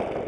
you.